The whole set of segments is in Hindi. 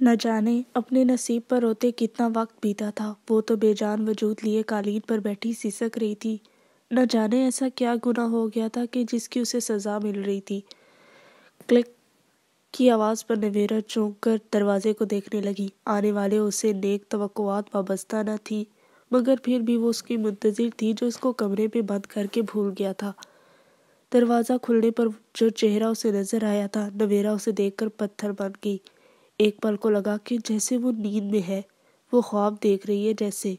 न जाने अपने नसीब पर रोते कितना वक्त बीता था। वो तो बेजान वजूद लिए कालीन पर बैठी सिसक रही थी। न जाने ऐसा क्या गुना हो गया था कि जिसकी उसे सज़ा मिल रही थी। क्लिक की आवाज़ पर नवेरा चौंक कर दरवाजे को देखने लगी। आने वाले उसे नेक तवक्कुआत वाबस्ता न थी, मगर फिर भी वो उसकी मुंतजिर थी जो उसको कमरे में बंद करके भूल गया था। दरवाज़ा खुलने पर जो चेहरा उसे नज़र आया था, नवेरा उसे देखकर पत्थर बन गई। एक पल को लगा कि जैसे वो नींद में है, वो ख्वाब देख रही है जैसे।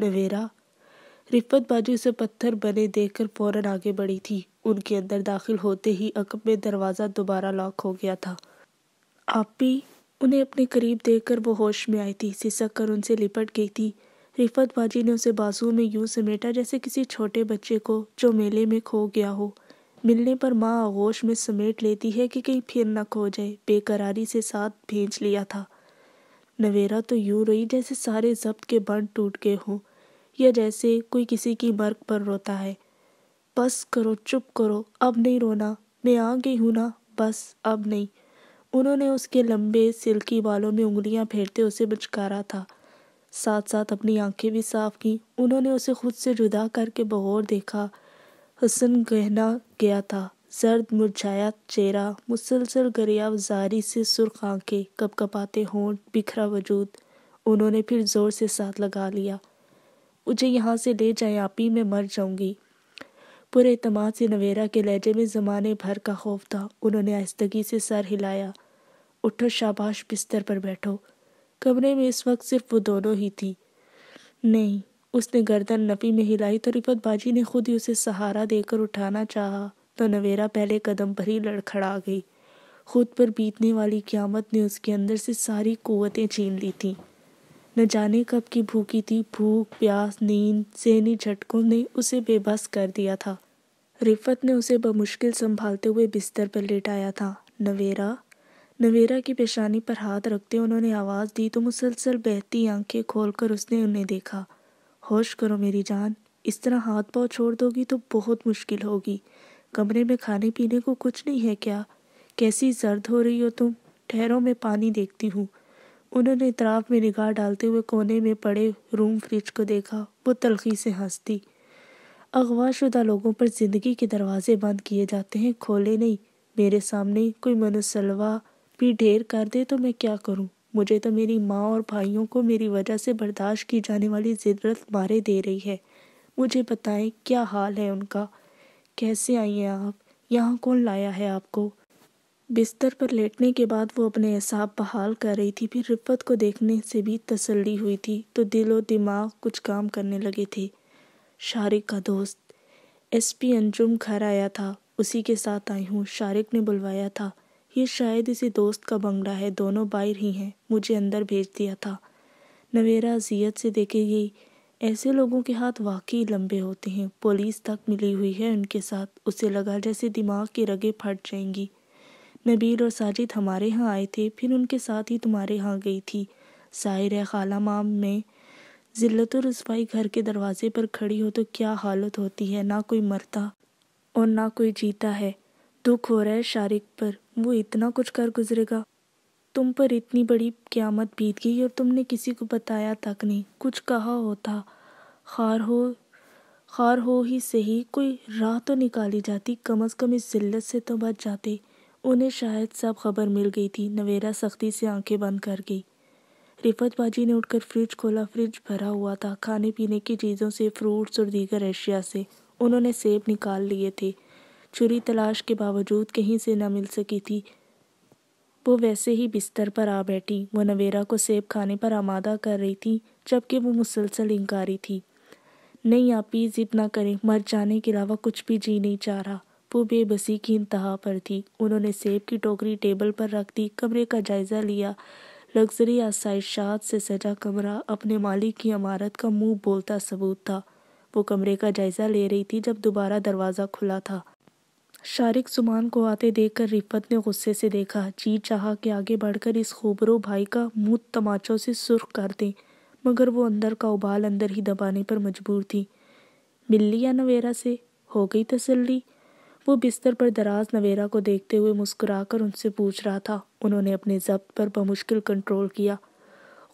नवेरा रिफत बाजी उसे पत्थर बने देखकर फ़ौरन आगे बढ़ी थी। उनके अंदर दाखिल होते ही अकब में दरवाज़ा दोबारा लॉक हो गया था। आप भी उन्हें अपने करीब देखकर वो होश में आई थी। सिसक कर उनसे लिपट गई थी। रिफत बाजी ने उसे बाजू में यूँ समेटा जैसे किसी छोटे बच्चे को जो मेले में खो गया हो। मिलने पर माँ आगोश में समेट लेती है कि कहीं फिर न खो जाए। बेकरारी से साथ भेज लिया था। नवेरा तो यूँ रही जैसे सारे जब्त के बंद टूट गए हों, या जैसे कोई किसी की मर्ग पर रोता है। बस करो, चुप करो, अब नहीं रोना, मैं आ गई हूँ ना, बस अब नहीं। उन्होंने उसके लंबे सिल्की बालों में उंगलियाँ फेरते उसे बचकारा था। साथ साथ अपनी आँखें भी साफ़ की। उन्होंने उसे खुद से जुदा करके बगौर देखा। हसन गहना गया था। जर्द मुरझाया चेहरा, मुसलसल गरियावजारी से सुर्ख आँखें, कपकपाते होंठ, बिखरा वजूद। उन्होंने फिर ज़ोर से साथ लगा लिया। मुझे यहाँ से ले जाए, आप ही मैं मर जाऊँगी। पूरे तमाद से नवेरा के लहजे में ज़माने भर का खौफ था। उन्होंने आहिस्तगी से सर हिलाया। उठो शाबाश, बिस्तर पर बैठो। कमरे में इस वक्त सिर्फ़ वो दोनों ही थी। नहीं उसने गर्दन नफी में हिलाई तो रिफत बाजी ने खुद ही उसे सहारा देकर उठाना चाहा तो नवेरा पहले कदम पर ही लड़खड़ा गई। खुद पर बीतने वाली क्यामत ने उसके अंदर से सारी कुतें छीन ली थी। न जाने कब की भूखी थी, भूख, प्यास, नींद, सेहनी झटकों ने उसे बेबस कर दिया था। रिफत ने उसे बमुश्किल संभालते हुए बिस्तर पर लेटाया था। नवेरा? नवेरा की पेशानी पर हाथ रखते उन्होंने आवाज़ दी तो मुसलसल बहती आँखें खोलकर उसने उन्हें देखा। होश करो मेरी जान। इस तरह हाथ पाँव छोड़ दोगी तो बहुत मुश्किल होगी। कमरे में खाने पीने को कुछ नहीं है क्या? कैसी जर्द हो रही हो तुम? ठहरों, में पानी देखती हूँ। उन्होंने इतराफ में निगाह डालते हुए कोने में पड़े रूम फ्रिज को देखा। वो तलखी से हंसती। अगवाशुदा लोगों पर ज़िंदगी के दरवाजे बंद किए जाते हैं। खोले नहीं। मेरे सामने कोई मनुसलवा भी ढेर कर दे तो मैं क्या करूँ? मुझे तो मेरी माँ और भाइयों को मेरी वजह से बर्दाश्त की जाने वाली ज़रूरत मारे दे रही है। मुझे बताएँ, क्या हाल है उनका? कैसे आई हैं आप? यहाँ कौन लाया है आपको? बिस्तर पर लेटने के बाद वो अपने एहसाब बहाल कर रही थी। फिर रिफत को देखने से भी तसल्ली हुई थी। तो दिल और दिमाग कुछ काम करने लगे थे। शारिक का दोस्त। एसपी अंजुम घर आया था। उसी के साथ आई हूँ। शारिक ने बुलवाया था। ये शायद इसी दोस्त का बंगला है, दोनों बाहर ही हैं, मुझे अंदर भेज दिया था। नवेरा अजियत से देखे गई ऐसे लोगों के हाथ वाकई लंबे होते हैं। पुलिस तक मिली हुई है उनके साथ, उसे लगा जैसे दिमाग की रगे फट जाएँगी। नबील और साजिद हमारे यहाँ आए थे, फिर उनके साथ ही तुम्हारे यहाँ गई थी। साहिर है खाला माम में जिल्लत और रसवाई घर के दरवाजे पर खड़ी हो तो क्या हालत होती है? ना कोई मरता और ना कोई जीता है। दुख हो रहा है शारिक पर। वो इतना कुछ कर गुजरेगा। तुम पर इतनी बड़ी क्यामत बीत गई और तुमने किसी को बताया तक नहीं। कुछ कहा होता। खार हो खार हो ही सही। कोई राह तो निकाली जाती। कम अज़ कम इस जिल्लत से तो बच जाते। उन्हें शायद सब खबर मिल गई थी। नवेरा सख्ती से आँखें बंद कर गई। रिफत बाजी ने उठकर फ्रिज खोला। फ्रिज भरा हुआ था। खाने पीने की चीज़ों से, फ्रूट्स और दीगर अशिया से। उन्होंने सेब निकाल लिए थे। छुरी तलाश के बावजूद कहीं से न मिल सकी थी। वो वैसे ही बिस्तर पर आ बैठी वो नवेरा को सेब खाने पर आमादा कर रही थी, जबकि वो मुसलसल इंकारी थी। नहीं आप ही जिद ना करें, मर जाने के अलावा कुछ भी जी नहीं चाह रहा। वो बेबसी की इंतहा पर थी। उन्होंने सेब की टोकरी टेबल पर रख दी, कमरे का जायज़ा लिया। लग्जरी आसाइशात से सजा कमरा अपने मालिक की इमारत का मुँह बोलता सबूत था। वो कमरे का जायज़ा ले रही थी जब दोबारा दरवाज़ा खुला था। शारिक सुमान को आते देखकर रिफत ने गुस्से से देखा, जी चाह के आगे बढ़कर इस खूबरो भाई का मुँह तमाचों से सुर्ख कर दें, मगर वो अंदर का उबाल अंदर ही दबाने पर मजबूर थी। मिल लिया नवेरा से? हो गई तसल्ली। वो बिस्तर पर दराज नवेरा को देखते हुए मुस्कुराकर उनसे पूछ रहा था। उन्होंने अपने जब्त पर बमुश्किल कंट्रोल किया।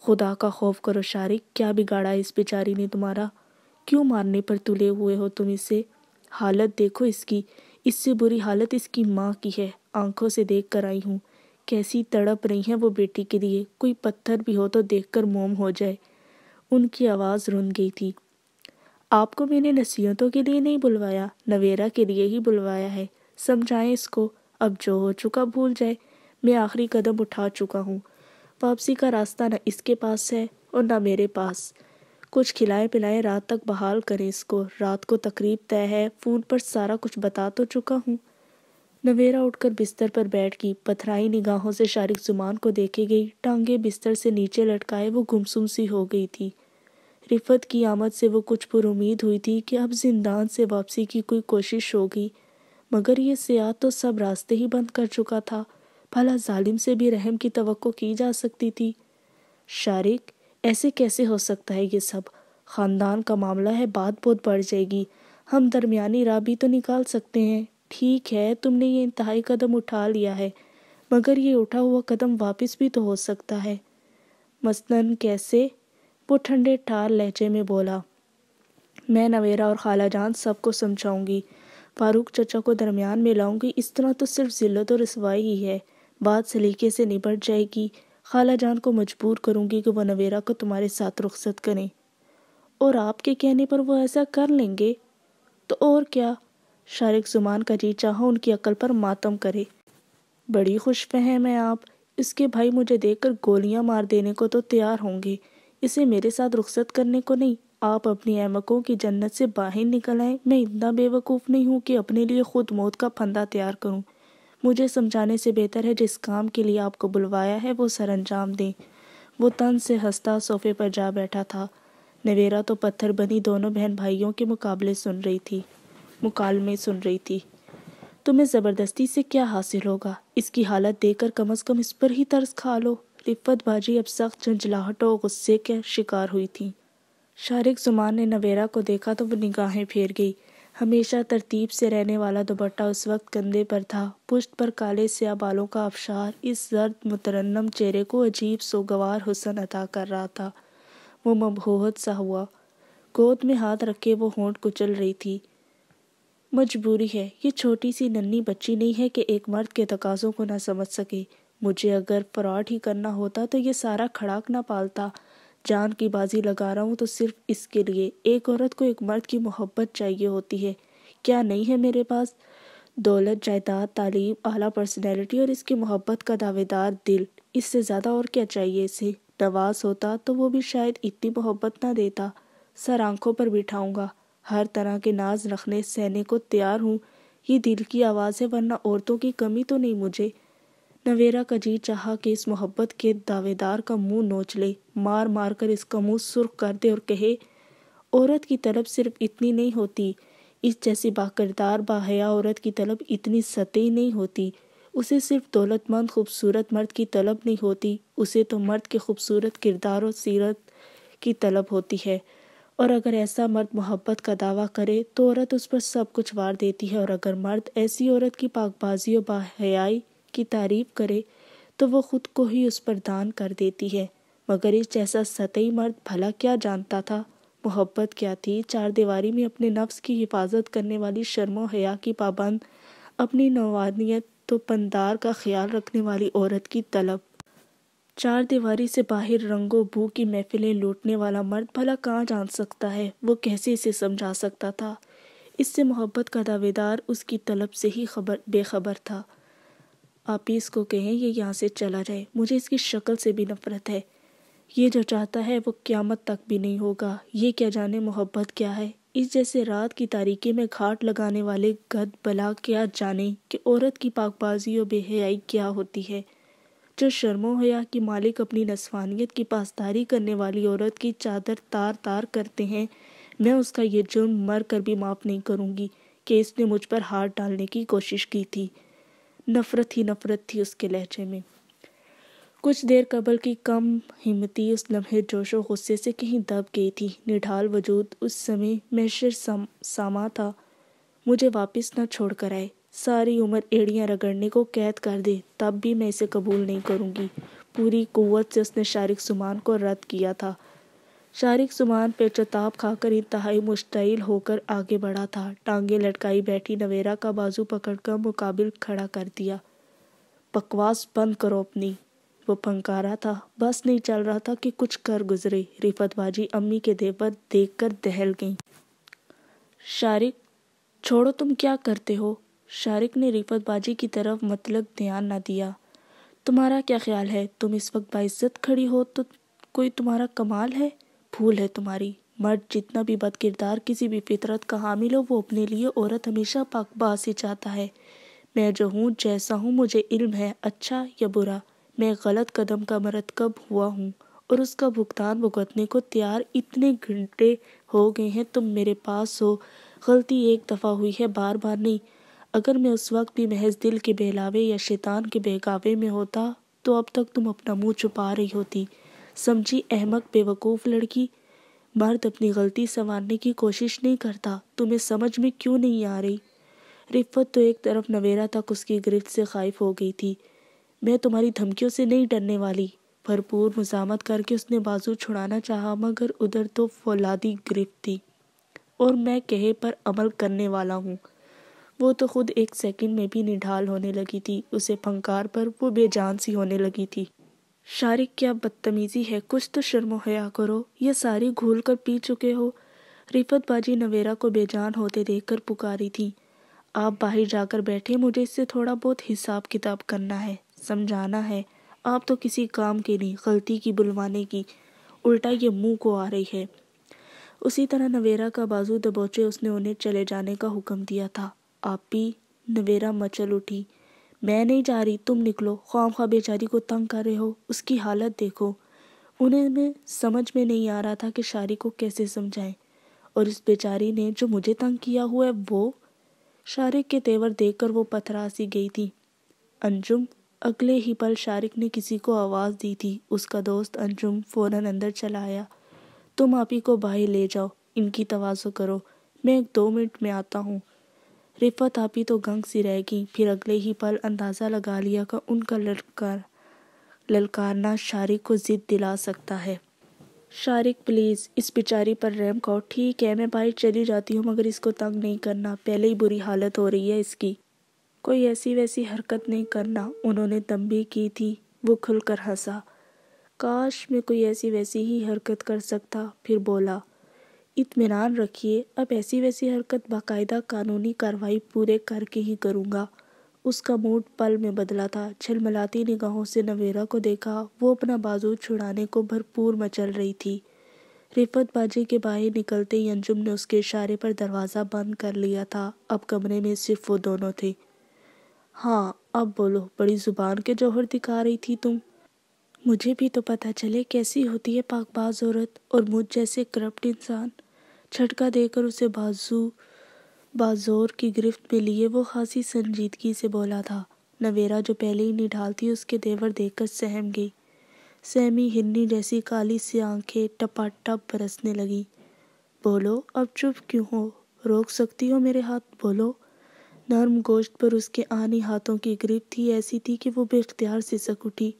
खुदा का खौफ करो शारिक, क्या बिगाड़ा इस बेचारी ने तुम्हारा? क्यों मारने पर तुले हुए हो तुम इसे? हालत देखो इसकी। इससे बुरी हालत इसकी माँ की है। आँखों से देख कर आई हूँ। कैसी तड़प रही है वो बेटी के लिए। कोई पत्थर भी हो तो देख कर मोम हो जाए। उनकी आवाज़ रुन गई थी। आपको मैंने नसीहतों के लिए नहीं बुलवाया, नवेरा के लिए ही बुलवाया है। समझाएँ इसको। अब जो हो चुका भूल जाए। मैं आखिरी कदम उठा चुका हूँ। वापसी का रास्ता न इसके पास है और न मेरे पास। कुछ खिलाए पिलाए रात तक बहाल करें इसको। रात को तकरीब तय है फ़ोन पर सारा कुछ बता तो चुका हूँ। नवेरा उठकर बिस्तर पर बैठ गई। पथराई निगाहों से शारिक जुमान को देखे गई। टांगे बिस्तर से नीचे लटकाए, वो गुमसुम सी हो गई थी। रिफत की आमद से वो कुछ पर उम्मीद हुई थी कि अब जिंदान से वापसी की कोई कोशिश होगी। मगर ये सियात तो सब रास्ते ही बंद कर चुका था। भला जालिम से भी रहम की तवक्को की जा सकती थी। शारिक ऐसे कैसे हो सकता है ये सब? ख़ानदान का मामला है, बात बहुत बढ़ जाएगी। हम दरमियानी राह भी तो निकाल सकते हैं। ठीक है, तुमने ये इंतहाई कदम उठा लिया है, मगर ये उठा हुआ कदम वापस भी तो हो सकता है। मसलन कैसे? वो ठंडे ठार लहजे में बोला। मैं नवेरा और खाला जान सबको समझाऊँगी। फारूक चचा को दरमियान में लाऊँगी। इस तरह तो सिर्फ़ जिल्लत और रसवाई ही है। बात सलीके से निपट जाएगी। खाला जान को मजबूर करूँगी कि वह नवेरा को तुम्हारे साथ रुख्सत करें। और आपके कहने पर वो ऐसा कर लेंगे तो और क्या? शारिक जुमान का जी चाह उनकी अकल पर मातम करे। बड़ी खुश फहम है आप। इसके भाई मुझे देखकर गोलियाँ मार देने को तो तैयार होंगे। इसे मेरे साथ रुखसत करने को नहीं। आप अपनी अहमकों की जन्नत से बाहर निकल आए। मैं इतना बेवकूफ़ नहीं हूँ कि अपने लिए खुद मौत का फंदा तैयार करूँ। मुझे समझाने से बेहतर है जिस काम के लिए आपको बुलवाया है, वो सर अंजाम दें। वो तन से हंसता सोफे पर जा बैठा था। नवेरा तो पत्थर बनी दोनों बहन भाइयों के मुकाबले सुन रही थी मुकालमे सुन रही थी। तुम्हें ज़बरदस्ती से क्या हासिल होगा? इसकी हालत देखकर कम अज़ कम इस पर ही तर्स खा लो। रिफ़त बाजी अब सख्त झंझलाहट और गुस्से के शिकार हुई थी। शारिक जुमान ने नवेरा को देखा तो वो निगाहें फेर गई। हमेशा तरतीब से रहने वाला दुपट्टा उस वक्त कंधे पर था। पुष्ट पर काले स्या बालों का अफशार इस जर्द मुतरन्नम चेहरे को अजीब सोगवार हुसन अता कर रहा था। वो मबहूत सा हुआ। गोद में हाथ रखे वो होंठ कुचल रही थी। मजबूरी है, ये छोटी सी नन्ही बच्ची नहीं है कि एक मर्द के तकाज़ों को ना समझ सके। मुझे अगर फ्रॉड ही करना होता तो ये सारा खड़ाक ना पालता। जान की बाजी लगा रहा हूँ तो सिर्फ़ इसके लिए। एक औरत को एक मर्द की मोहब्बत चाहिए होती है। क्या नहीं है मेरे पास? दौलत, जायदाद, तालीम, आला पर्सनैलिटी और इसकी मोहब्बत का दावेदार दिल। इससे ज़्यादा और क्या चाहिए इसे? नवाज़ होता तो वो भी शायद इतनी मोहब्बत ना देता। सर आँखों पर बिठाऊँगा। हर तरह के नाज रखने सहने को तैयार हूँ। ये दिल की आवाज़ है, वरना औरतों की कमी तो नहीं मुझे। नवेरा का जी चाहा कि इस मोहब्बत के दावेदार का मुँह नोच ले। मार मार कर इसका मुँह सुर्ख कर दे और कहे, औरत की तलब सिर्फ़ इतनी नहीं होती। इस जैसी बाकरदार, बाहया औरत की तलब इतनी सतही नहीं होती। उसे सिर्फ़ दौलतमंद, खूबसूरत मर्द की तलब नहीं होती। उसे तो मर्द के खूबसूरत किरदार और सीरत की तलब होती है। और अगर ऐसा मर्द मोहब्बत का दावा करे तो औरत उस पर सब कुछ वार देती है। और अगर मर्द ऐसी औरत की पाकबाजी और बाहयाई की तारीफ़ करे तो वो खुद को ही उस पर दान कर देती है। मगर इस जैसा सतही मर्द भला क्या जानता था? मोहब्बत क्या थी? चार दीवारी में अपने नफ्स की हिफाजत करने वाली शर्मो हया की पाबंद, अपनी नवानियत तो पंदार का ख्याल रखने वाली औरत की तलब। चार दीवारी से बाहर रंगो बू की महफिलें लूटने वाला मर्द भला कहाँ जान सकता है? वो कैसे इसे समझा सकता था? इससे मोहब्बत का दावेदार उसकी तलब से ही खबर, बेखबर था। आप ही इसको कहें, ये यहाँ से चला जाए। मुझे इसकी शक्ल से भी नफरत है। ये जो चाहता है, वो क्यामत तक भी नहीं होगा। ये क्या जाने मोहब्बत क्या है? इस जैसे रात की तारीकी में घाट लगाने वाले गद बला क्या जाने कि औरत की पाकबाजी और बेहयाई क्या होती है? जो शर्मो हया की मालिक अपनी नस्वानियत की पासदारी करने वाली औरत की चादर तार तार करते हैं, मैं उसका ये जुर्म मर कर भी माफ़ नहीं करूँगी कि इसने मुझ पर हाथ डालने की कोशिश की थी। नफरत ही नफरत थी उसके लहजे में। कुछ देर कबल की कम हिम्मती उस लम्हे जोशो गुस्से से कहीं दब गई थी। निढाल वजूद उस समय मैशर सम, सामा था। मुझे वापस न छोड़ कर आए। सारी उम्र एड़ियाँ रगड़ने को कैद कर दे तब भी मैं इसे कबूल नहीं करूँगी। पूरी कुत से उसने शारिक सुमान को रद्द किया था। शारिक सुमान पे चताब खाकर इंतहाई मुश्तिल होकर आगे बढ़ा था। टांगे लटकाई बैठी नवेरा का बाजू पकड़कर मुकाबिल खड़ा कर दिया। बकवास बंद करो अपनी। वो फंकारा था। बस नहीं चल रहा था कि कुछ कर गुजरे। रिफत बाजी अम्मी के देवर देख कर दहल गई। शारिक, छोड़ो तुम क्या करते हो? शारिक ने रिफत बाजी की तरफ़ मतलब ध्यान न दिया। तुम्हारा क्या ख्याल है? तुम इस वक्त बाइज्जत खड़ी हो तो कोई तुम्हारा कमाल है? भूल है तुम्हारी। मर्द जितना भी बद किरदार किसी भी फितरत का हामिल हो, वो अपने लिए औरत हमेशा पाकबाज ही चाहता है। मैं जो हूँ, जैसा हूँ, मुझे इल्म है अच्छा या बुरा। मैं गलत कदम का मरतकब हुआ हूँ और उसका भुगतान भुगतने को तैयार इतने घंटे हो गए हैं, तुम मेरे पास हो। गलती एक दफ़ा हुई है बार बार नहीं। अगर मैं उस वक्त भी महज दिल के बहलावे या शैतान के बहकावे में होता तो अब तक तुम अपना मुँह छुपा रही होती। समझी अहमक बेवकूफ़ लड़की। मर्द अपनी गलती संवारने की कोशिश नहीं करता। तुम्हें समझ में क्यों नहीं आ रही? रिफ़त तो एक तरफ़ नवेरा तक उसकी गिरफ्त से खाइफ हो गई थी। मैं तुम्हारी धमकियों से नहीं डरने वाली। भरपूर मुजामत करके उसने बाजू छुड़ाना चाहा, मगर उधर तो फौलादी गिरफ्त थी। और मैं कहे पर अमल करने वाला हूँ। वो तो खुद एक सेकंड में भी निढाल होने लगी थी। उसे फंकार पर वो बेजान सी होने लगी थी। शारिक, क्या बदतमीजी है? कुछ तो शर्मो हया करो। ये सारी घूल कर पी चुके हो। रिफत बाजी नवेरा को बेजान होते देखकर पुकारी थी। आप बाहर जाकर बैठे, मुझे इससे थोड़ा बहुत हिसाब किताब करना है, समझाना है। आप तो किसी काम के नहीं, गलती की बुलवाने की। उल्टा ये मुँह को आ रही है। उसी तरह नवेरा का बाजू दबोचे, उसने उन्हें चले जाने का हुक्म दिया था। आपी नवेरा मचल उठी। मैं नहीं जा रही, तुम निकलो। ख्वाम खा बेचारी को तंग कर रहे हो। उसकी हालत देखो। उन्हें में समझ में नहीं आ रहा था कि शारी को कैसे समझाएँ। और इस बेचारी ने जो मुझे तंग किया हुआ है, वो शारिक के तेवर देखकर वो पथरा सी गई थी। अंजुम, अगले ही पल शारिक ने किसी को आवाज़ दी थी। उसका दोस्त अंजुम फ़ौरन अंदर चला आया। तुम आप ही को बाहर ले जाओ। इनकी तवाज़ो करो। मैं एक दो मिनट में आता हूँ। रिफत आपी तो गंग सी रह गई, फिर अगले ही पल अंदाज़ा लगा लिया का उनका ललकार, ललकारना शारिक को जिद दिला सकता है। शारिक प्लीज़ इस बेचारी पर रहम कहो ठीक है, मैं बाहर चली जाती हूँ, मगर इसको तंग नहीं करना। पहले ही बुरी हालत हो रही है इसकी। कोई ऐसी वैसी हरकत नहीं करना, उन्होंने तंबी की थी, वो खुलकर हंसा। काश मैं कोई ऐसी वैसी ही हरकत कर सकता, फिर बोला इत्मीनान रखिए, अब ऐसी वैसी हरकत बाकायदा कानूनी कार्रवाई पूरे करके ही करूँगा। उसका मूड पल में बदला था। छलमलाती निगाहों से नवेरा को देखा, वो अपना बाजू छुड़ाने को भरपूर मचल रही थी। रिफत बाजी के बाहर निकलते ही अंजुम ने उसके इशारे पर दरवाज़ा बंद कर लिया था। अब कमरे में सिर्फ़ वो दोनों थे। हाँ अब बोलो, बड़ी ज़ुबान के जौहर दिखा रही थी तुम। मुझे भी तो पता चले कैसी होती है पाकबाज औरत और मुझ जैसे करप्ट इंसान। झटका देकर उसे बाजू, बाजोर की गिरफ्त में लिए। वो खासी संजीदगी से बोला था। नवेरा जो पहले ही निढाल थी उसके देवर देखकर सहम गई। सहमी हिरनी जैसी काली सी आँखें टपाटप बरसने लगी। बोलो, अब चुप क्यों हो? रोक सकती हो मेरे हाथ? बोलो। नर्म गोश्त पर उसके आनी हाथों की ग्रिप थी, ऐसी थी कि वो बेख्तियार सिसक उठी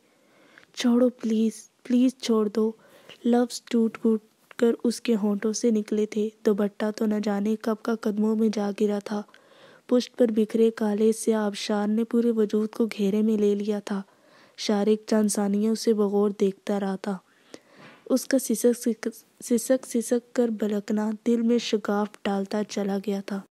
छोड़ो, प्लीज़ प्लीज़ छोड़ दो। लव्स टूट कूट कर उसके होंठों से निकले थे। दुबट्टा तो न जाने कब का कदमों में जा गिरा था। पुष्ट पर बिखरे काले से आबशार ने पूरे वजूद को घेरे में ले लिया था। शारिक चंद सानिया उसे बगौर देखता रहा था। उसका सिसक सिसक सिसक कर बलकना दिल में शगाफ डालता चला गया था।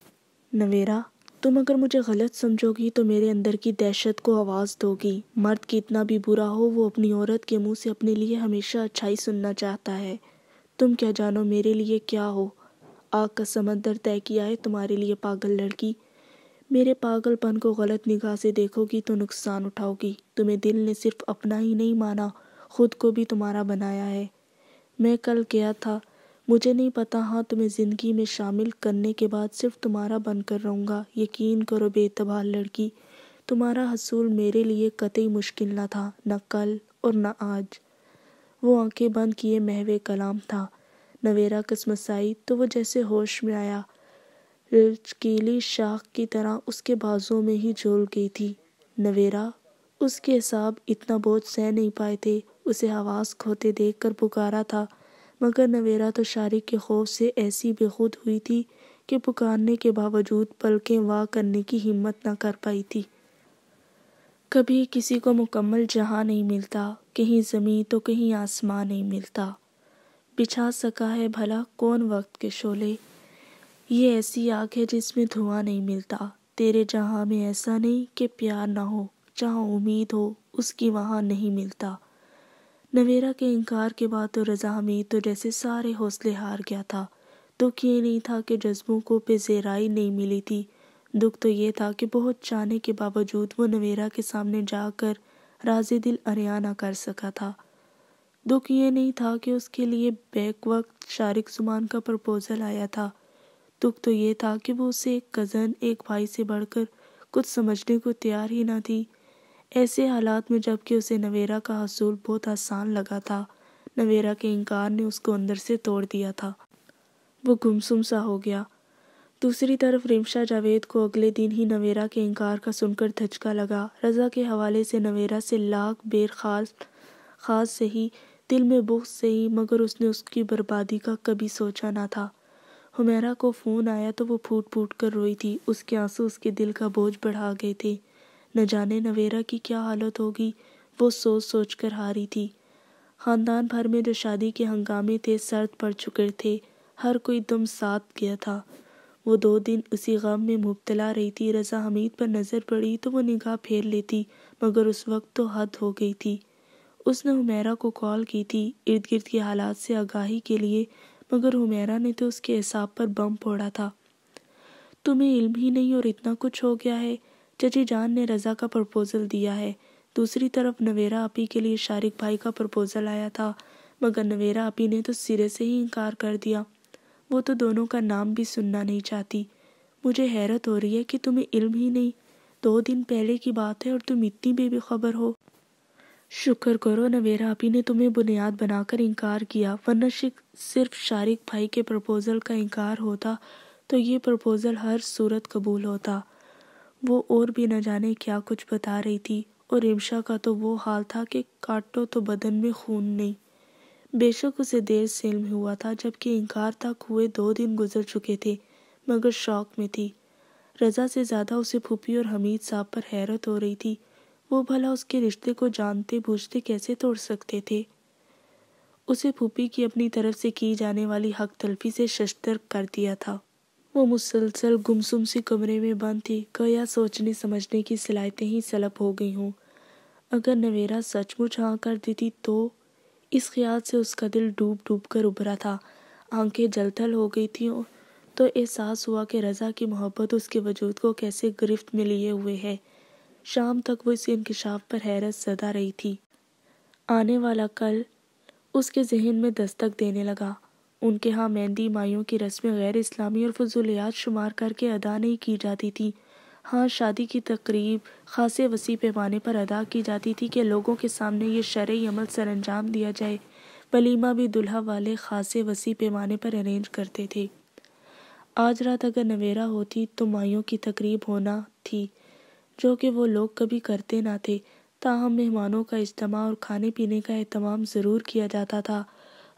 नवेरा, तुम अगर मुझे गलत समझोगी तो मेरे अंदर की दहशत को आवाज़ दोगी। मर्द कितना भी बुरा हो, वो अपनी औरत के मुँह से अपने लिए हमेशा अच्छाई सुनना चाहता है। तुम क्या जानो मेरे लिए क्या हो? आग का समंदर तय किया है तुम्हारे लिए पागल लड़की। मेरे पागलपन को गलत निगाह से देखोगी तो नुकसान उठाओगी। तुम्हें दिल ने सिर्फ़ अपना ही नहीं माना, खुद को भी तुम्हारा बनाया है। मैं कल गया था। मुझे नहीं पता हाँ तुम्हें ज़िंदगी में शामिल करने के बाद सिर्फ़ तुम्हारा बनकर रहूँगा। यकीन करो बेतबार लड़की, तुम्हारा हसूल मेरे लिए कतई मुश्किल न था, न कल और न आज। वो आँखें बंद किए महवे कलाम था। नवेरा किस्मत साई तो वो जैसे होश में आया। लचकीली शाख की तरह उसके बाजुओं में ही झूल गई थी। नवेरा, उसके हिसाब इतना बोझ सह नहीं पाए थे। उसे आवाज़ खोते देख कर पुकारा था, मगर नवेरा तो शारिक के खौफ से ऐसी बेखुद हुई थी कि पुकारने के बावजूद पलकें वाह करने की हिम्मत ना कर पाई थी। कभी किसी को मुकम्मल जहाँ नहीं मिलता, कहीं ज़मीन तो कहीं आसमान नहीं मिलता। बिछा सका है भला कौन वक्त के शोले? ये ऐसी आग है जिसमें धुआँ नहीं मिलता। तेरे जहाँ में ऐसा नहीं कि प्यार ना हो, जहाँ उम्मीद हो, उसकी वहाँ नहीं मिलता। नवेरा के इनकार के बाद तो रजा हमीद तो जैसे सारे हौसले हार गया था। दुख ये नहीं था कि जज्बों को बेजेराई नहीं मिली थी। दुख तो ये था कि बहुत चाहने के बावजूद वो नवेरा के सामने जाकर राज़ी दिल अरिया ना कर सका था। दुख ये नहीं था कि उसके लिए बैक वक्त शारिक सुमान का प्रपोज़ल आया था। दुख तो ये था कि वो उसे एक कज़न, एक भाई से बढ़कर कुछ समझने को तैयार ही ना थी। ऐसे हालात में जबकि उसे नवेरा का हसूल बहुत आसान लगा था। नवेरा के इनकार ने उसको अंदर से तोड़ दिया था। वो गुमसुम सा हो गया। दूसरी तरफ़ रिमशा जावेद को अगले दिन ही नवेरा के इनकार का सुनकर धचका लगा। रज़ा के हवाले से नवेरा से लाख बेर खास खास से ही, दिल में बुख से ही, मगर उसने उसकी बर्बादी का कभी सोचा ना था। हुमेरा को फ़ोन आया तो वो फूट फूट कर रोई थी। उसके आँसू उसके दिल का बोझ बढ़ा गए थे। न जाने नवेरा की क्या हालत होगी, वो सोच सोच कर हारी थी। खानदान भर में जो शादी के हंगामे थे, सर्द पड़ चुके थे। हर कोई दम साथ गया था। वो दो दिन उसी गम में मुबतला रही थी। रज़ा हमीद पर नज़र पड़ी तो वो निगाह फेर लेती, मगर उस वक्त तो हद हो गई थी। उसने हुमेरा को कॉल की थी इर्द गिर्द के हालात से आगाही के लिए, मगर हुमेरा ने तो उसके हिसाब पर बम फोड़ा था। तुम्हें इल्म ही नहीं और इतना कुछ हो गया है। चची जान ने रज़ा का प्रपोज़ल दिया है। दूसरी तरफ़ नवेरा आपी के लिए शारिक भाई का प्रपोज़ल आया था, मगर नवेरा आपी ने तो सिरे से ही इनकार कर दिया। वो तो दोनों का नाम भी सुनना नहीं चाहती। मुझे हैरत हो रही है कि तुम्हें इल्म ही नहीं। दो दिन पहले की बात है और तुम इतनी बेबखबर हो। शुक्र करो नवेरा आपी ने तुम्हें बुनियाद बनाकर इनकार किया। वरना सिर्फ़ शारिक भाई के प्रपोज़ल का इनकार होता तो ये प्रपोज़ल हर सूरत कबूल होता। वो और भी न जाने क्या कुछ बता रही थी, और रिमशा का तो वो हाल था कि काटो तो बदन में खून नहीं। बेशक उसे देर से इल्म हुआ था, जबकि इनकार तक हुए दो दिन गुजर चुके थे, मगर शौक में थी। रज़ा से ज़्यादा उसे फूफी और हमीद साहब पर हैरत हो रही थी। वो भला उसके रिश्ते को जानते, बूझते कैसे तोड़ सकते थे? उसे फूफी की अपनी तरफ़ से की जाने वाली हक तलफी से शस्तर कर दिया था। वो मुसलसल गुमसुम सी कमरे में बंद थी कया सोचने समझने की सलाहियतें ही सलब हो गई हों। अगर नवेरा सचमुच हाँ कर देती तो इस ख्याल से उसका दिल डूब डूब कर उभरा था। आँखें जलथल हो गई थी तो एहसास हुआ कि रज़ा की मोहब्बत उसके वजूद को कैसे गिरफ्त में लिए हुए है। शाम तक वो इस इंकशाफ पर हैरत सदा रही थी। आने वाला कल उसके जहन में दस्तक देने लगा। उनके यहाँ मेहंदी माइयों की रस्में गैर इस्लामी और फजूलियात शुमार करके अदा नहीं की जाती थी। हाँ शादी की तकरीब खासे वसी पैमाने पर अदा की जाती थी कि लोगों के सामने ये शर्य अमल सर अंजाम दिया जाए। वलीमा भी दुल्हा वाले खासे वसी पैमाने पर अरेंज करते थे। आज रात अगर नवेरा होती तो माइयों की तकरीब होना थी, जो कि वो लोग कभी करते ना थे। ताहम मेहमानों का इज्तम और खाने पीने का अहतमाम ज़रूर किया जाता था।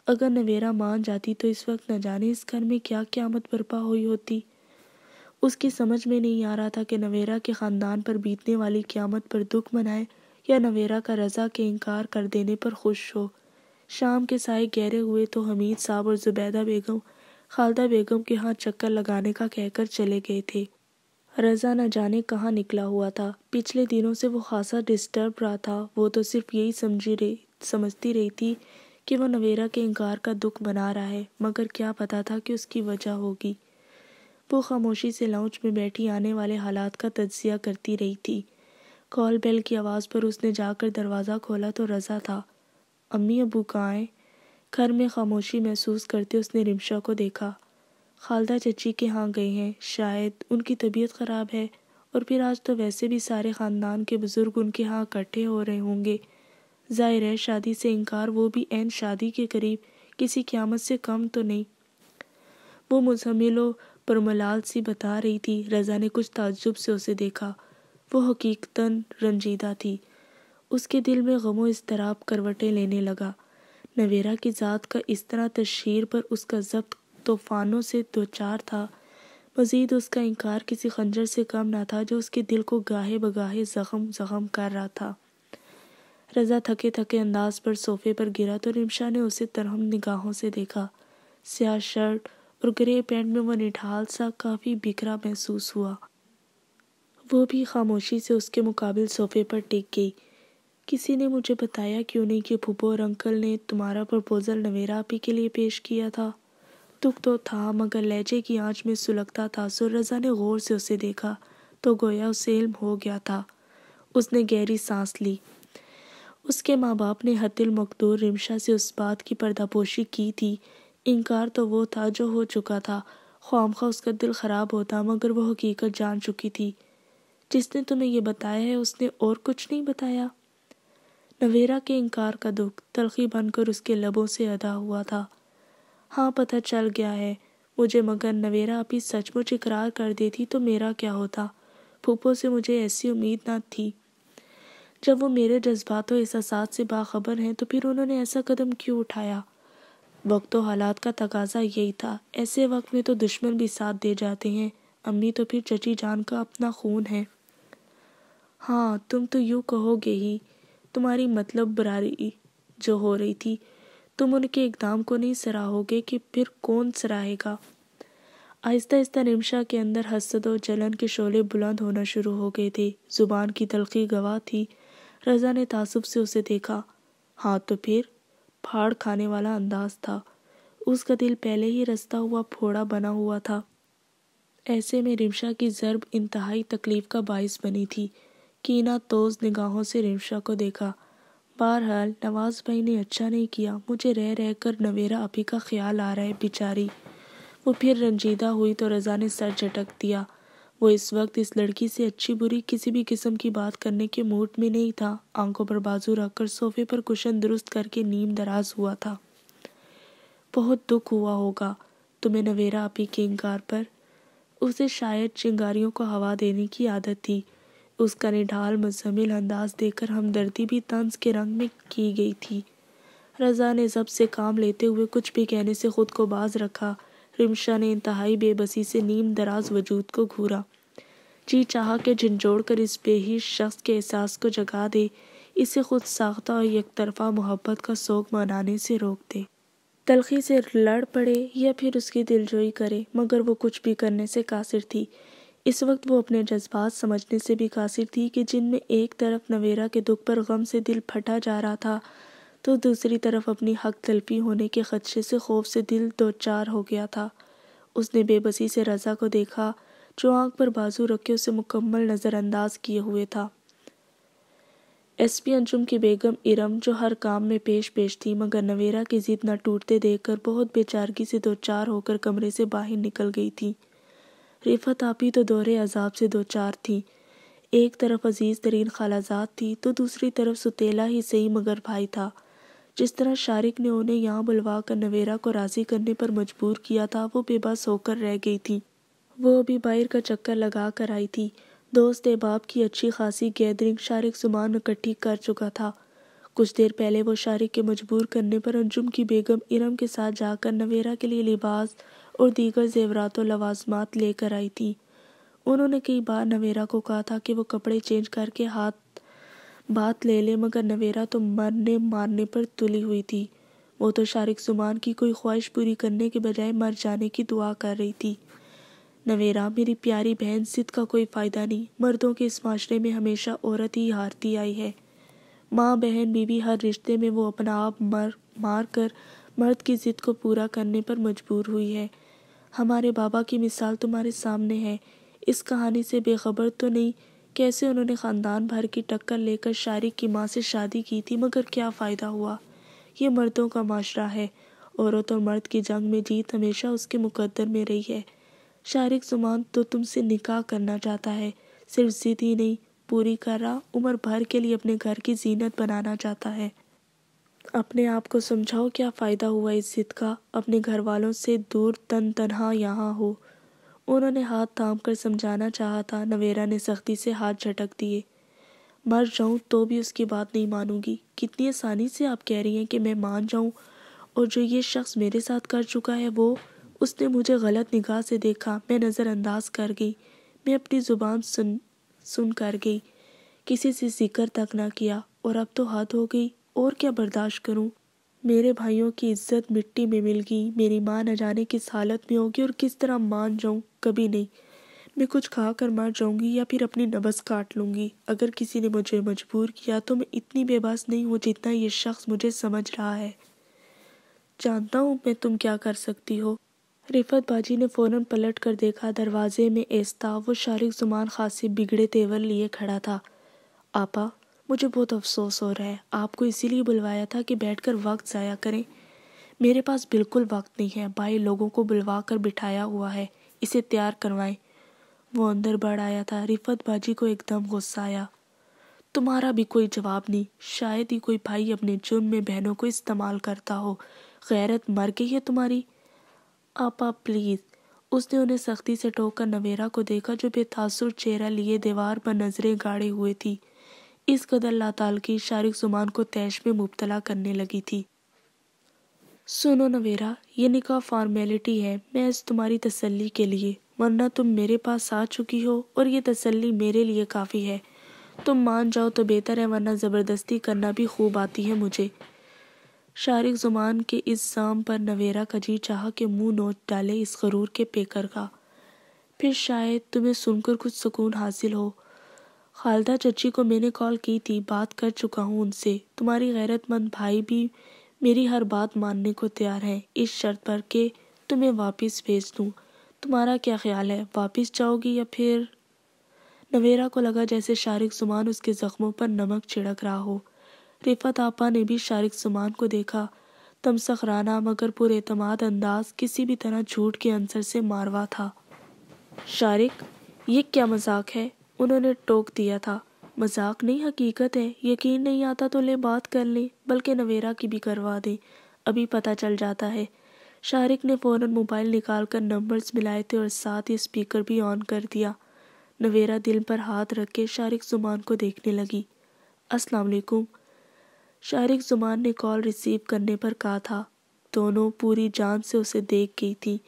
अगर नवेरा मान जाती तो इस वक्त न जाने इस घर में क्या क्यामत बर्पा हुई होती। उसकी समझ में नहीं आ रहा था कि नवेरा के ख़ानदान पर बीतने वाली क्यामत पर दुख मनाए या नवेरा का रज़ा के इनकार कर देने पर खुश हो। शाम के साय गहरे हुए तो हमीद साहब और जुबैदा बेगम, खालदा बेगम के हाथ चक्कर लगाने का कहकर चले गए थे। रज़ा न जाने कहाँ निकला हुआ था। पिछले दिनों से वो खासा डिस्टर्ब रहा था। वो तो सिर्फ़ यही समझी रही, समझती रही थी कि वो नवेरा के इनकार का दुख बना रहा है, मगर क्या पता था कि उसकी वजह होगी। वो खामोशी से लाउंज में बैठी आने वाले हालात का तजिया करती रही थी। कॉल बेल की आवाज़ पर उसने जाकर दरवाज़ा खोला तो रज़ा था। अम्मी अबू कहाँ घर में खामोशी महसूस करते उसने रिमशा को देखा। खालदा चची के यहाँ गए हैं। शायद उनकी तबीयत ख़राब है और फिर आज तो वैसे भी सारे ख़ानदान के बुज़ुर्ग उनके यहाँ इकट्ठे हो रहे होंगे। ज़ाहिर है शादी से इनकार, वो भी एन शादी के करीब, किसी क़यामत से कम तो नहीं। वो मुजमिलो पर मलाल सी बता रही थी, रज़ा ने कुछ ताज्जुब से उसे देखा। वो हकीकतन रंजीदा थी। उसके दिल में गमो तरह करवटें लेने लगा। नवेरा की ज़ात का इस तरह तशहर पर उसका जब्त तूफ़ानों से दो चार था। मज़ीद उसका इनकार किसी खंजर से कम ना था जो उसके दिल को गाहे बगाहे ज़ख्म ज़ख्म कर रहा था। रज़ा थके थके अंदाज पर सोफे पर गिरा तो रिमशा ने उसे तरहम निगाहों से देखा। स्याह शर्ट और ग्रे पैंट में वो निढाल सा काफ़ी बिखरा महसूस हुआ। वो भी खामोशी से उसके मुकाबिल सोफे पर टिक गई। किसी ने मुझे बताया क्यों नहीं कि फूफो और अंकल ने तुम्हारा प्रपोज़ल नवेरा आपी के लिए पेश किया था? दुख तो था, मगर लहजे की आँच में सुलगता था। रज़ा ने गौर से उसे देखा तो गोया उसे इल्म हो गया था। उसने गहरी सांस ली। उसके माँ बाप ने हतिल मकदूर रिमशा से उस बात की पर्दापोशी की थी। इनकार तो वो था जो हो चुका था। ख्वाम खा उसका दिल ख़राब होता, मगर वह हकीकत जान चुकी थी। जिसने तुम्हें यह बताया है, उसने और कुछ नहीं बताया। नवेरा के इनकार का दुख तलखी बनकर उसके लबों से अदा हुआ था। हाँ पता चल गया है, मुझे मगर नवेरा अभी सचमुच इकरार कर देती तो मेरा क्या होता? फूफो से मुझे ऐसी उम्मीद ना थी। जब वो मेरे जज्बातों एहसास से बाखबर हैं तो फिर उन्होंने ऐसा कदम क्यों उठाया? वक्त हालात का तकाजा यही था। ऐसे वक्त में तो दुश्मन भी साथ दे जाते हैं। अम्मी तो फिर चची जान का अपना खून है। हाँ तुम तो यूँ कहोगे ही, तुम्हारी मतलब बरारी जो हो रही थी। तुम उनके इकदाम को नहीं सराहोगे कि फिर कौन सराहेगा। आहिस्ता आहिस्ता निमशा के अंदर हसद और जलन के शोले बुलंद होना शुरू हो गए थे। ज़ुबान की तलखी गवाह थी। रजा ने तासुब से उसे देखा। हाँ तो फिर? फाड़ खाने वाला अंदाज था। उसका दिल पहले ही रस्ता हुआ, फोड़ा बना हुआ था। ऐसे में रिमशा की जरब इंतहाई तकलीफ़ का बायस बनी थी कीना तोज निगाहों से रिमशा को देखा। बहरहाल, नवाज़ भाई ने अच्छा नहीं किया। मुझे रह रह कर नवेरा अभी का ख्याल आ रहा है, बेचारी। वो फिर रंजीदा हुई तो रज़ा ने सर झटक दिया। वो इस वक्त इस लड़की से अच्छी बुरी किसी भी किस्म की बात करने के मूड में नहीं था। आँखों पर बाजू रखकर सोफे पर कुशन दुरुस्त करके नीम दराज हुआ था। बहुत दुख हुआ होगा, तुम्हें नवेरा अपी के इनकार पर। उसे शायद चिंगारियों को हवा देने की आदत थी। उसका निढाल मुजमिल अंदाज देकर हमदर्दी भी तंज के रंग में की गई थी। रज़ा ने जब से काम लेते हुए कुछ भी कहने से खुद को बाज रखा रिमशा ने इंतहाई बेबसी से नीम दराज वजूद को घूरा। जी चाह के झंझोड़ कर इस बेहिश शख्स के एहसास को जगा दे। इसे खुद साख्ता और एक तरफा मोहब्बत का शोक मनाने से रोक दे। तलखी से लड़ पड़े या फिर उसकी दिलजोई करे, मगर वो कुछ भी करने से कासिर थी। इस वक्त वो अपने जज्बात समझने से भी कासिर थी कि जिनमें एक तरफ़ नवेरा के दुख पर गम से दिल फटा जा रहा था तो दूसरी तरफ़ अपनी हक तलफी होने के खदशे से खौफ से दिल दो चार हो गया था। उसने बेबसी से रज़ा को देखा, जो आँख पर बाजू रखे उसे मुकम्मल नज़रअंदाज किए हुए था। एसपी अंजुम की बेगम इरम, जो हर काम में पेश पेश थी, मगर नवेरा की जिद न टूटते देखकर बहुत बेचारगी से दो चार होकर कमरे से बाहर निकल गई थी। रिफत आपी तो दोहरे अजाब से दो चार थी। एक तरफ़ अज़ीज़ तरीन खालाजात थी तो दूसरी तरफ़ सुतेला ही सही मगर भाई था। जिस तरह शारिक ने उन्हें यहाँ बुलवा कर नवेरा को राज़ी करने पर मजबूर किया था, वो बेबस होकर रह गई थी। वो अभी बाहर का चक्कर लगा कर आई थी। दोस्त बाप की अच्छी खासी गैदरिंग शारिक ज़ुबान इकट्ठी कर चुका था। कुछ देर पहले वो शारिक के मजबूर करने पर अंजुम की बेगम इरम के साथ जाकर नवेरा के लिए लिबास और दीगर जेवरात और लवाजमात लेकर आई थी। उन्होंने कई बार नवेरा को कहा था कि वो कपड़े चेंज करके हाथ बात ले ले, मगर नवेरा तो मरने मारने पर तुली हुई थी। वो तो शारिक जुमान की कोई ख्वाहिश पूरी करने के बजाय मर जाने की दुआ कर रही थी। नवेरा, मेरी प्यारी बहन जिद का कोई फ़ायदा नहीं। मर्दों के इस माशरे में हमेशा औरत ही हारती आई है। माँ बहन, बीवी, हर रिश्ते में वो अपना आप मर मार कर मर्द की ज़िद को पूरा करने पर मजबूर हुई है। हमारे बाबा की मिसाल तुम्हारे सामने है। इस कहानी से बेखबर तो नहीं कैसे उन्होंने ख़ानदान भर की टक्कर लेकर शारिक की माँ से शादी की थी, मगर क्या फ़ायदा हुआ? ये मर्दों का माशरा है। औरत और मर्द की जंग में जीत हमेशा उसके मुकद्दर में रही है। शारिक जुमान तो तुमसे निकाह करना चाहता है। सिर्फ़ ज़िद ही नहीं, पूरी कर रहा उम्र भर के लिए अपने घर की जीनत बनाना चाहता है। अपने आप को समझाओ, क्या फ़ायदा हुआ इस जिद का? अपने घर वालों से दूर तन तनहा यहाँ हो। उन्होंने हाथ थाम कर समझाना चाहा था, नवेरा ने सख्ती से हाथ झटक दिए। मर जाऊँ तो भी उसकी बात नहीं मानूँगी। कितनी आसानी से आप कह रही हैं कि मैं मान जाऊँ और जो ये शख्स मेरे साथ कर चुका है, वो उसने मुझे गलत निगाह से देखा। मैं नज़रअंदाज कर गई। मैं अपनी ज़ुबान सुन सुन कर गई। किसी से ज़िक्र तक ना किया और अब तो हद हो गई। और क्या बर्दाश्त करूँ? मेरे भाइयों की इज़्ज़त मिट्टी में मिल गई मेरी माँ न जाने किस हालत में होगी और किस तरह मान जाऊँ, कभी नहीं। मैं कुछ खा कर मर जाऊँगी या फिर अपनी नबस काट लूँगी। अगर किसी ने मुझे मजबूर किया तो मैं इतनी बेबस नहीं हूँ जितना ये शख्स मुझे समझ रहा है। जानता हूँ मैं तुम क्या कर सकती हो। रिफत बाजी ने फ़ौरन पलट कर देखा, दरवाजे में एस्ता, वो शारिक जुमान खासी बिगड़े तेवर लिए खड़ा था। आपा मुझे बहुत अफसोस हो रहा है। आपको इसीलिए बुलवाया था कि बैठकर वक्त ज़ाया करें। मेरे पास बिल्कुल वक्त नहीं है। भाई लोगों को बुलवा कर बिठाया हुआ है। इसे तैयार करवाएँ। वो अंदर बढ़ आया था। रिफत बाजी को एकदम गुस्सा आया। तुम्हारा भी कोई जवाब नहीं। शायद ही कोई भाई अपने जुर्म में बहनों को इस्तेमाल करता हो। गैरत मर गई है तुम्हारी। आपा प्लीज़ उसने उन्हें सख्ती से टोक कर नवेरा को देखा, जो बेतासुर चेहरा लिए दीवार पर नज़रें गाड़े हुए थी। इस कदर लाताल की शारिक जुमान को तैश में मुबतला करने लगी थी। सुनो नवेरा ये निकाह फॉर्मेलिटी है, मैं इस तुम्हारी तसल्ली के लिए, वरना तुम मेरे पास आ चुकी हो और ये तसल्ली मेरे लिए काफ़ी है। तुम मान जाओ तो बेहतर है, वरना ज़बरदस्ती करना भी खूब आती है मुझे। शारिक जुमान के इस शाम पर नवेरा का जी चाह के मुँह नोच डाले इस गरूर के पेकर का। फिर शायद तुम्हें सुनकर कुछ सुकून हासिल हो खालदा चची को मैंने कॉल की थी, बात कर चुका हूँ उनसे। तुम्हारी गैरतमंद भाई भी मेरी हर बात मानने को तैयार है। इस शर्त पर कि तुम्हें वापस भेज दूँ। तुम्हारा क्या ख्याल है? वापस जाओगी या फिर? नवेरा को लगा जैसे शारिक सुमान उसके जख्मों पर नमक छिड़क रहा हो। रिफत आपा ने भी शारिक सुमान को देखा। तमसख राना मगर पुरमाद अंदाज किसी भी तरह झूठ के अंसर से मारवा था। शारिक, ये क्या मज़ाक है? उन्होंने टोक दिया था। मज़ाक नहीं हकीकत है, यकीन नहीं आता तो ले बात कर ले, बल्कि नवेरा की भी करवा दे। अभी पता चल जाता है। शारिक ने फ़ौरन मोबाइल निकाल कर नंबर्स मिलाए थे और साथ ही स्पीकर भी ऑन कर दिया। नवेरा दिल पर हाथ रख के शारिक जुमान को देखने लगी। अस्सलाम वालेकुम। शारिक जुमान ने कॉल रिसीव करने पर कहा था। दोनों पूरी जान से उसे देख गई थी।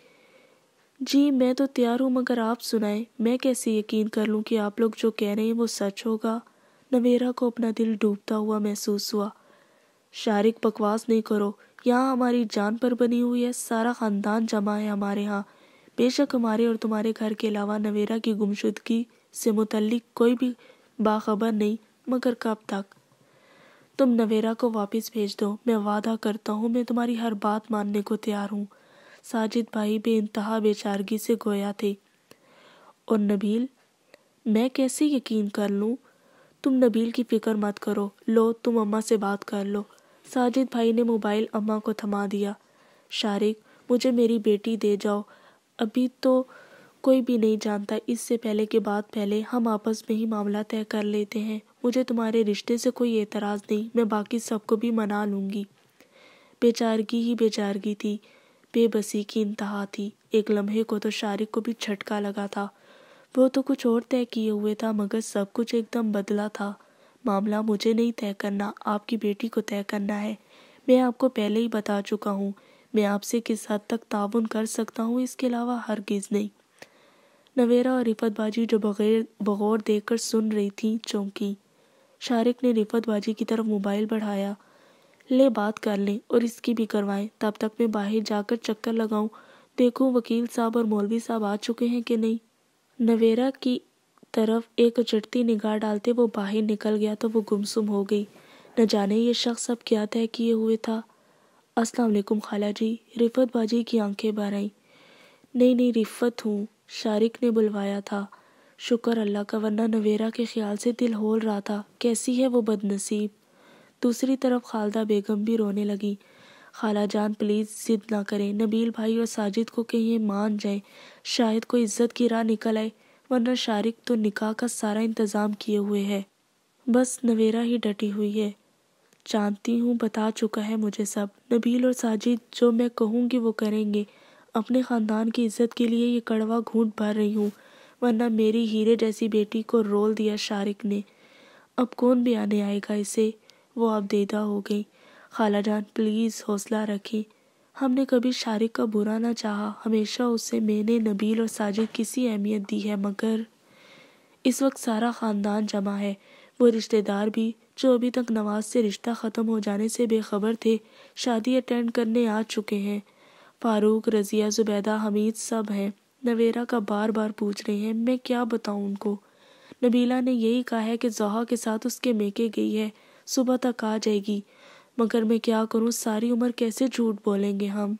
जी, मैं तो तैयार हूँ, मगर आप सुनाएँ। मैं कैसे यकीन कर लूँ कि आप लोग जो कह रहे हैं वो सच होगा? नवेरा को अपना दिल डूबता हुआ महसूस हुआ। शारिक बकवास नहीं करो। यहाँ हमारी जान पर बनी हुई है। सारा ख़ानदान जमा है हमारे यहाँ। बेशक हमारे और तुम्हारे घर के अलावा नवेरा की गुमशुदगी से मुतलिक कोई भी बाखबर नहीं, मगर कब तक? तुम नवेरा को वापस भेज दो। मैं वादा करता हूँ, मैं तुम्हारी हर बात मानने को तैयार हूँ। साजिद भाई बे इंतहा बेचारगी से गोया थे। और नबील, मैं कैसे यकीन कर लूँ? तुम नबील की फ़िक्र मत करो। लो, तुम अम्मा से बात कर लो। साजिद भाई ने मोबाइल अम्मा को थमा दिया। शारिक, मुझे मेरी बेटी दे जाओ। अभी तो कोई भी नहीं जानता। इससे पहले के बाद पहले हम आपस में ही मामला तय कर लेते हैं। मुझे तुम्हारे रिश्ते से कोई एतराज़ नहीं। मैं बाकी सबको भी मना लूँगी। बेचारगी ही बेचारगी थी। बेबसी की इंतहा थी। एक लम्हे को तो शारिक को भी झटका लगा था। वो तो कुछ और तय किए हुए था, मगर सब कुछ एकदम बदला था। मामला मुझे नहीं तय करना, आपकी बेटी को तय करना है। मैं आपको पहले ही बता चुका हूँ। मैं आपसे किस हद तक ताउन कर सकता हूँ, इसके अलावा हर गिज नहीं। नवेरा और रिफत बाजी जो बगैर, बगौर देखकर सुन रही थी, चौंकी। शारिक ने रिफत बाजी की तरफ़ मोबाइल बढ़ाया। ले बात कर लें और इसकी भी करवाएँ। तब तक मैं बाहर जाकर चक्कर लगाऊँ। देखूँ वकील साहब और मौलवी साहब आ चुके हैं कि नहीं। नवेरा की तरफ़ एक चढ़ती निगाह डालते वो बाहर निकल गया तो वो गुमसुम हो गई। न जाने ये शख्स अब क्या तय किए हुए था। अस्सलाम वालेकुम खाला जी, रिफत बाजी की आँखें बार आई नहीं नहीं, रिफत हूँ, शारिक ने बुलवाया था। शुक्र अल्लाह का, वरना नवेरा के ख्याल से दिल होल रहा था। कैसी है वो बदनसीब? दूसरी तरफ़ खालदा बेगम भी रोने लगी। खाला जान प्लीज़ जिद ना करें। नबील भाई और साजिद को कहीं मान जाए। शायद कोई इज़्ज़त की राह निकल आए, वरना शारिक तो निकाह का सारा इंतज़ाम किए हुए है। बस नवेरा ही डटी हुई है। जानती हूँ, बता चुका है मुझे सब। नबील और साजिद जो मैं कहूँगी वो करेंगे। अपने ख़ानदान की इज़्ज़त के लिए ये कड़वा घूंट भर रही हूँ, वरना मेरी हीरे जैसी बेटी को रोल दिया शारिक ने। अब कौन भी आने आएगा इसे? वो अब देदा हो गई। खाला जान प्लीज़ हौसला रखें। हमने कभी शारिक का बुरा ना चाहा। हमेशा उसे मैंने, नबील और साजिद किसी अहमियत दी है, मगर इस वक्त सारा ख़ानदान जमा है। वो रिश्तेदार भी, जो अभी तक नवाज़ से रिश्ता ख़त्म हो जाने से बेखबर थे, शादी अटेंड करने आ चुके हैं। फारूक, रज़िया, ज़ुबैदा, हमीद सब हैं। नवेरा का बार बार पूछ रहे हैं, मैं क्या बताऊँ उनको? नबीला ने यही कहा है कि जहा के साथ उसके मेके गई है। सुबह तक आ जाएगी। मगर मैं क्या करूँ? सारी उम्र कैसे झूठ बोलेंगे हम?